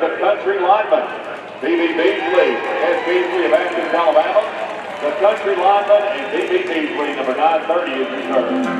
the country lineman. B.B. Beasley, S. Beasley of Athens, Alabama. The country lineman and B.B. Beasley, number 930 is reserved.